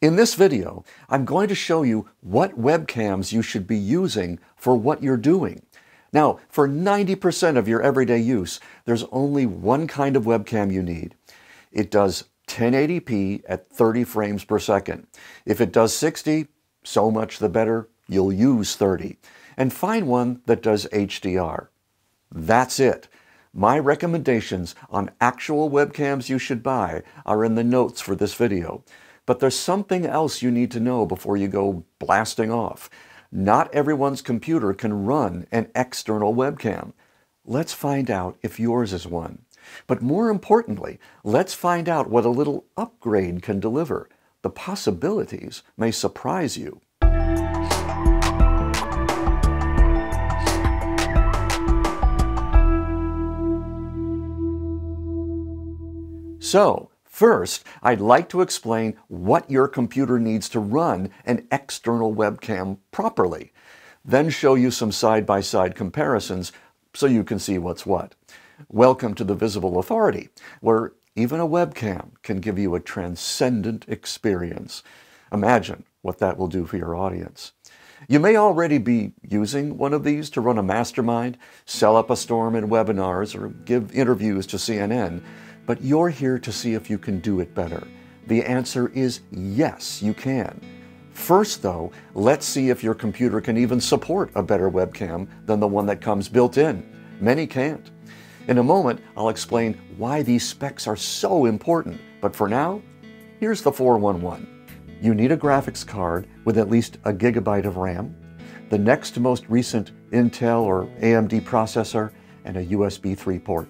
In this video, I'm going to show you what webcams you should be using for what you're doing. Now, for 90% of your everyday use, there's only one kind of webcam you need. It does 1080p at 30 frames per second. If it does 60, so much the better, you'll use 30. And find one that does HDR. That's it. My recommendations on actual webcams you should buy are in the notes for this video. But there's something else you need to know before you go blasting off. Not everyone's computer can run an external webcam. Let's find out if yours is one. But more importantly, let's find out what a little upgrade can deliver. The possibilities may surprise you. So, First, I'd like to explain what your computer needs to run an external webcam properly. Then show you some side-by-side -side comparisons so you can see what's what. Welcome to the Visible Authority, where even a webcam can give you a transcendent experience. Imagine what that will do for your audience. You may already be using one of these to run a mastermind, sell up a storm in webinars, or give interviews to CNN, but you're here to see if you can do it better. The answer is yes, you can. First, though, let's see if your computer can even support a better webcam than the one that comes built in. Many can't. In a moment, I'll explain why these specs are so important, but for now, here's the 411. You need a graphics card with at least a gigabyte of RAM, the next most recent Intel or AMD processor, and a USB 3 port.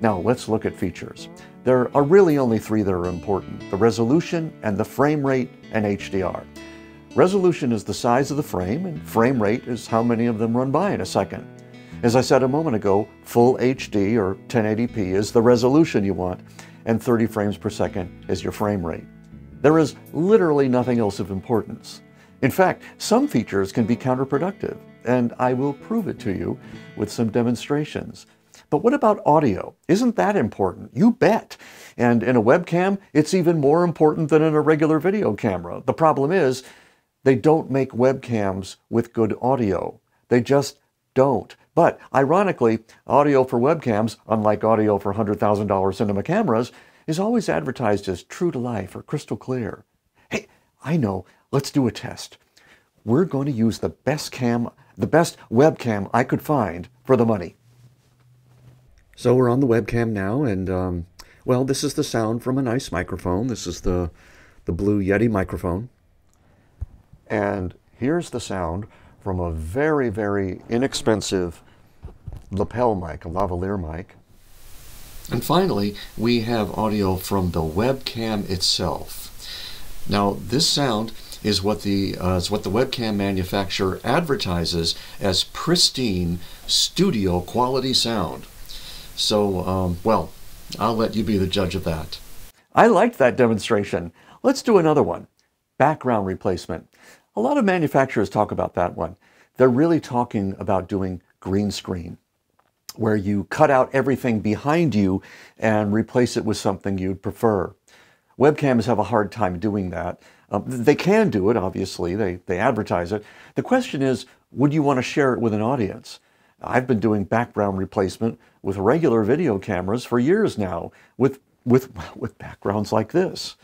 Now let's look at features. There are really only three that are important, the resolution and the frame rate and HDR. Resolution is the size of the frame and frame rate is how many of them run by in a second. As I said a moment ago, full HD or 1080p is the resolution you want and 30 frames per second is your frame rate. There is literally nothing else of importance. In fact, some features can be counterproductive, and I will prove it to you with some demonstrations. But what about audio? Isn't that important? You bet. And in a webcam, it's even more important than in a regular video camera. The problem is, they don't make webcams with good audio. They just don't. But ironically, audio for webcams, unlike audio for $100,000 cinema cameras, is always advertised as true to life or crystal clear. Hey, I know, let's do a test. We're going to use the best cam, the best webcam I could find for the money. So we're on the webcam now, and um, well, this is the sound from a nice microphone. This is the, the Blue Yeti microphone. And here's the sound from a very, very inexpensive lapel mic, a lavalier mic. And finally, we have audio from the webcam itself. Now, this sound is what the uh, is what the webcam manufacturer advertises as pristine studio quality sound. So, um, well, I'll let you be the judge of that. I liked that demonstration. Let's do another one. Background replacement. A lot of manufacturers talk about that one. They're really talking about doing green screen, where you cut out everything behind you and replace it with something you'd prefer. Webcams have a hard time doing that. Um, they can do it, obviously. They, they advertise it. The question is, would you want to share it with an audience? I've been doing background replacement with regular video cameras for years now with, with, with backgrounds like this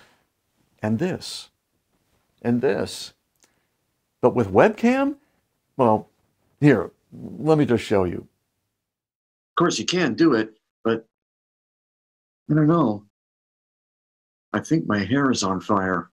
and this and this. But with webcam, well, here, let me just show you. Of course, you can do it, but I don't know. I think my hair is on fire.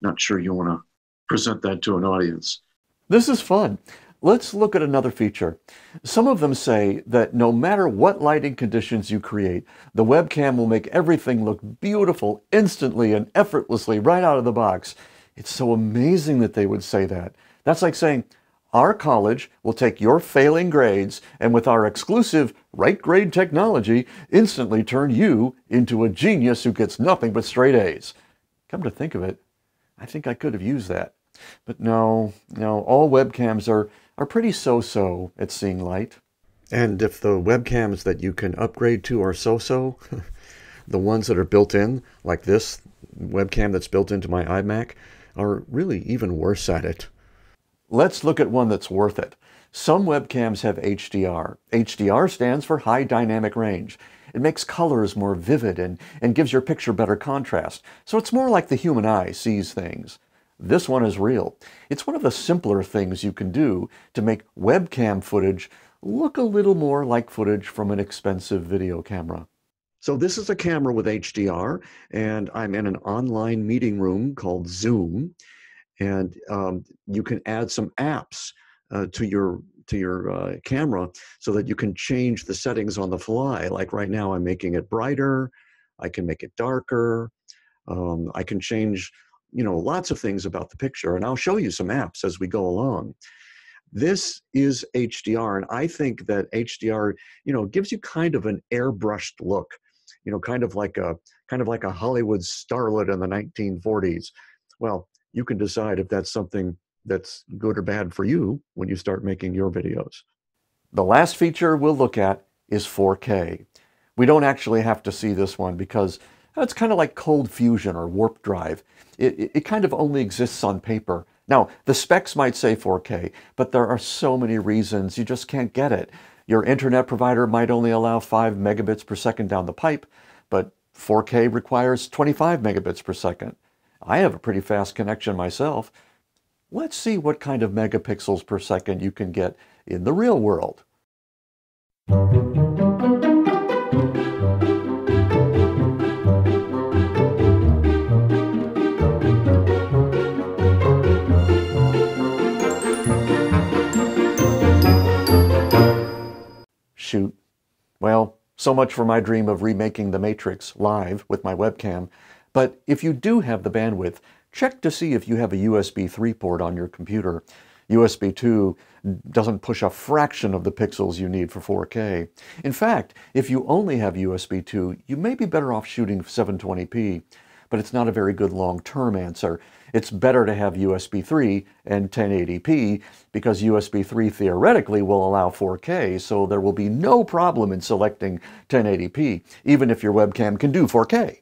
Not sure you want to present that to an audience. This is fun. Let's look at another feature. Some of them say that no matter what lighting conditions you create, the webcam will make everything look beautiful instantly and effortlessly right out of the box. It's so amazing that they would say that. That's like saying, our college will take your failing grades and with our exclusive right grade technology, instantly turn you into a genius who gets nothing but straight A's. Come to think of it, I think I could have used that. But no, no, all webcams are are pretty so-so at seeing light. And if the webcams that you can upgrade to are so-so, the ones that are built in, like this, webcam that's built into my iMac are really even worse at it. Let's look at one that's worth it. Some webcams have HDR. HDR stands for High Dynamic Range. It makes colors more vivid and, and gives your picture better contrast, so it's more like the human eye sees things. This one is real. It's one of the simpler things you can do to make webcam footage look a little more like footage from an expensive video camera. So this is a camera with HDR, and I'm in an online meeting room called Zoom, and um, you can add some apps uh, to your to your uh, camera so that you can change the settings on the fly. Like right now, I'm making it brighter. I can make it darker. Um, I can change, you know, lots of things about the picture, and I'll show you some apps as we go along. This is HDR, and I think that HDR, you know, gives you kind of an airbrushed look, you know, kind of like a kind of like a Hollywood starlet in the 1940s. Well, you can decide if that's something that's good or bad for you when you start making your videos. The last feature we'll look at is 4K. We don't actually have to see this one because it's kind of like cold fusion or warp drive. It, it, kind of only exists on paper. Now, the specs might say 4K, but there are so many reasons you just can't get it. Your internet provider might only allow 5 megabits per second down the pipe, but 4K requires 25 megabits per second. I have a pretty fast connection myself, Let's see what kind of megapixels per second you can get in the real world. Well, so much for my dream of remaking The Matrix live with my webcam. But if you do have the bandwidth, check to see if you have a USB 3 port on your computer. USB 2 doesn't push a fraction of the pixels you need for 4K. In fact, if you only have USB 2, you may be better off shooting 720p, but it's not a very good long-term answer. It's better to have USB 3 and 1080p because USB 3 theoretically will allow 4K, so there will be no problem in selecting 1080p, even if your webcam can do 4K.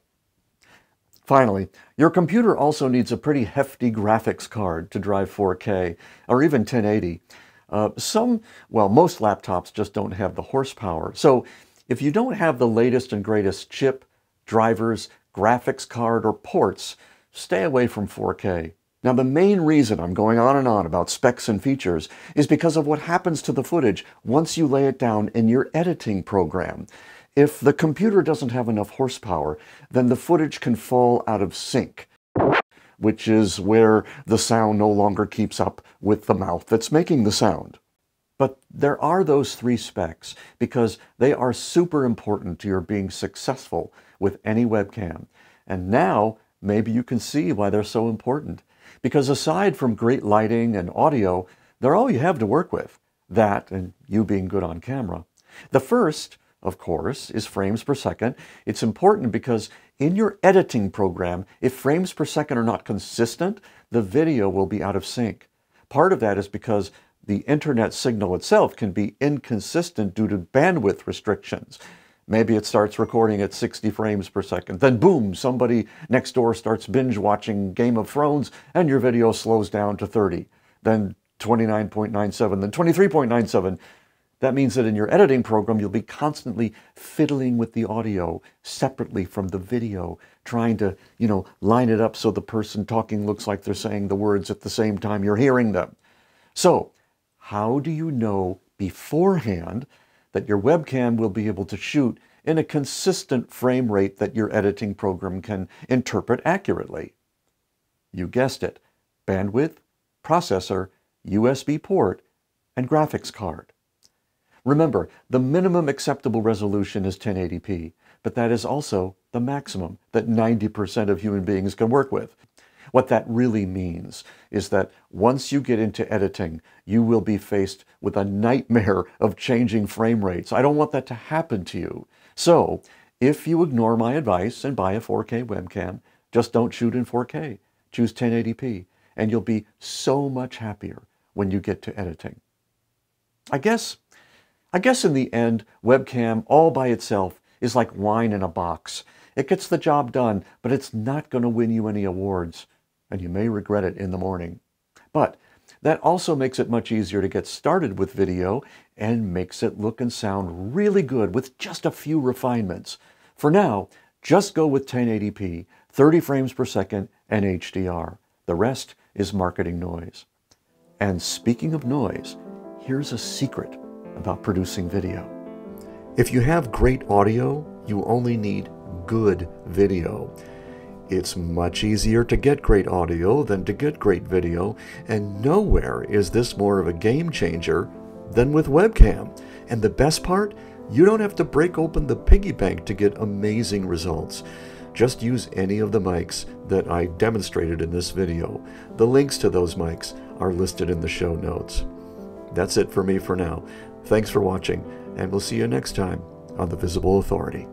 Finally, your computer also needs a pretty hefty graphics card to drive 4K or even 1080. Uh, some, well, most laptops just don't have the horsepower. So if you don't have the latest and greatest chip, drivers, graphics card, or ports, stay away from 4K. Now, the main reason I'm going on and on about specs and features is because of what happens to the footage once you lay it down in your editing program. If the computer doesn't have enough horsepower, then the footage can fall out of sync, which is where the sound no longer keeps up with the mouth that's making the sound. But there are those three specs because they are super important to your being successful with any webcam. And now maybe you can see why they're so important. Because aside from great lighting and audio, they're all you have to work with. That and you being good on camera. The first of course, is frames per second. It's important because in your editing program, if frames per second are not consistent, the video will be out of sync. Part of that is because the internet signal itself can be inconsistent due to bandwidth restrictions. Maybe it starts recording at 60 frames per second. Then boom, somebody next door starts binge watching Game of Thrones and your video slows down to 30. Then 29.97, then 23.97. That means that in your editing program, you'll be constantly fiddling with the audio separately from the video, trying to, you know, line it up so the person talking looks like they're saying the words at the same time you're hearing them. So, how do you know beforehand that your webcam will be able to shoot in a consistent frame rate that your editing program can interpret accurately? You guessed it bandwidth, processor, USB port, and graphics card. Remember, the minimum acceptable resolution is 1080p, but that is also the maximum that 90% of human beings can work with. What that really means is that once you get into editing, you will be faced with a nightmare of changing frame rates. I don't want that to happen to you. So, if you ignore my advice and buy a 4K webcam, just don't shoot in 4K. Choose 1080p, and you'll be so much happier when you get to editing. I guess I guess in the end, webcam all by itself is like wine in a box. It gets the job done, but it's not going to win you any awards, and you may regret it in the morning. But that also makes it much easier to get started with video and makes it look and sound really good with just a few refinements. For now, just go with 1080p, 30 frames per second, and HDR. The rest is marketing noise. And speaking of noise, here's a secret about producing video. If you have great audio, you only need good video. It's much easier to get great audio than to get great video, and nowhere is this more of a game changer than with webcam. And the best part, you don't have to break open the piggy bank to get amazing results. Just use any of the mics that I demonstrated in this video. The links to those mics are listed in the show notes. That's it for me for now. Thanks for watching, and we'll see you next time on The Visible Authority.